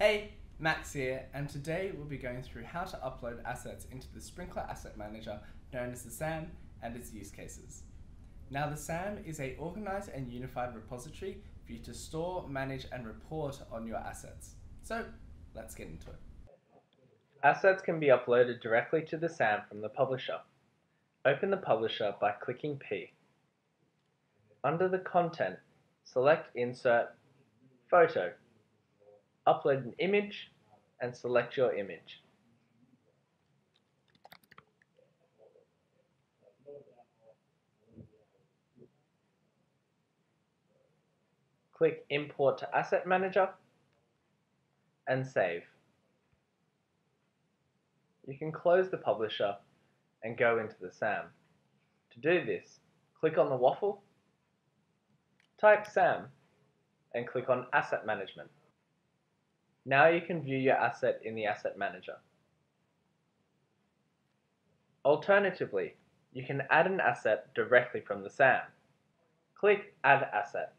Hey, Max here, and today we'll be going through how to upload assets into the Sprinklr Asset Manager known as the SAM and its use cases. Now the SAM is a organized and unified repository for you to store, manage and report on your assets. So let's get into it. Assets can be uploaded directly to the SAM from the publisher. Open the publisher by clicking P. Under the content, select Insert, Photo, upload an image, and select your image. Click Import to Asset Manager and save. You can close the publisher and go into the SAM. To do this, click on the waffle, type SAM, and click on Asset Management. Now you can view your asset in the Asset Manager. Alternatively, you can add an asset directly from the SAM. Click Add Asset.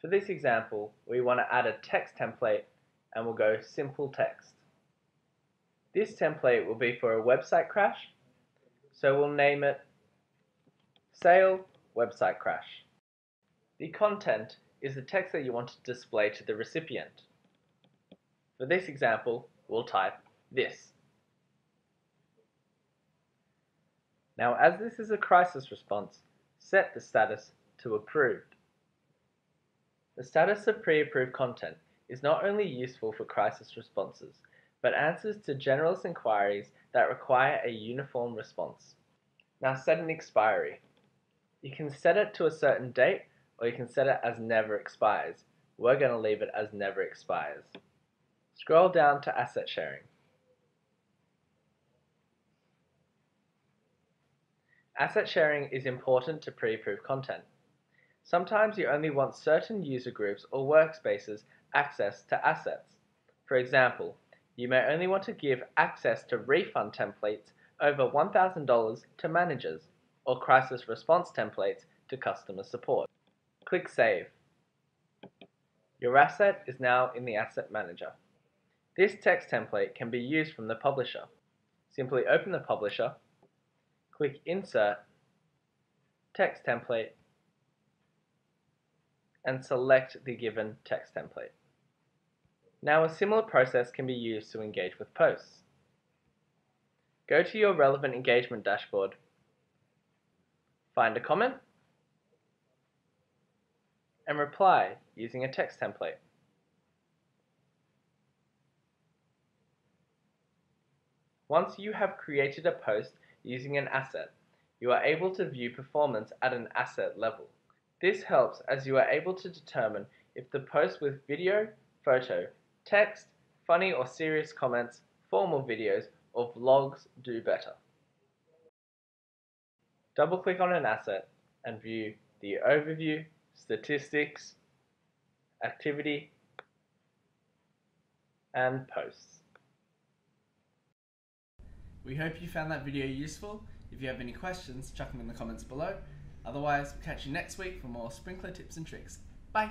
For this example, we want to add a text template and we'll go Simple Text. This template will be for a website crash, so we'll name it Sale Website Crash. The content is the text that you want to display to the recipient. For this example, we'll type this. Now as this is a crisis response, set the status to approved. The status of pre-approved content is not only useful for crisis responses, but answers to generalist inquiries that require a uniform response. Now set an expiry. You can set it to a certain date or you can set it as never expires. We're going to leave it as never expires. Scroll down to Asset Sharing. Asset sharing is important to pre-approved content. Sometimes you only want certain user groups or workspaces access to assets. For example, you may only want to give access to refund templates over $1,000 to managers or crisis response templates to customer support. Click Save. Your asset is now in the Asset Manager. This text template can be used from the publisher. Simply open the publisher, click Insert, Text Template, and select the given text template. Now a similar process can be used to engage with posts. Go to your relevant engagement dashboard, find a comment, and reply using a text template. Once you have created a post using an asset, you are able to view performance at an asset level. This helps as you are able to determine if the post with video, photo, text, funny or serious comments, formal videos, or vlogs do better. Double click on an asset and view the overview, statistics, activity, and posts. We hope you found that video useful. If you have any questions, chuck them in the comments below. Otherwise, we'll catch you next week for more Sprinklr tips and tricks. Bye!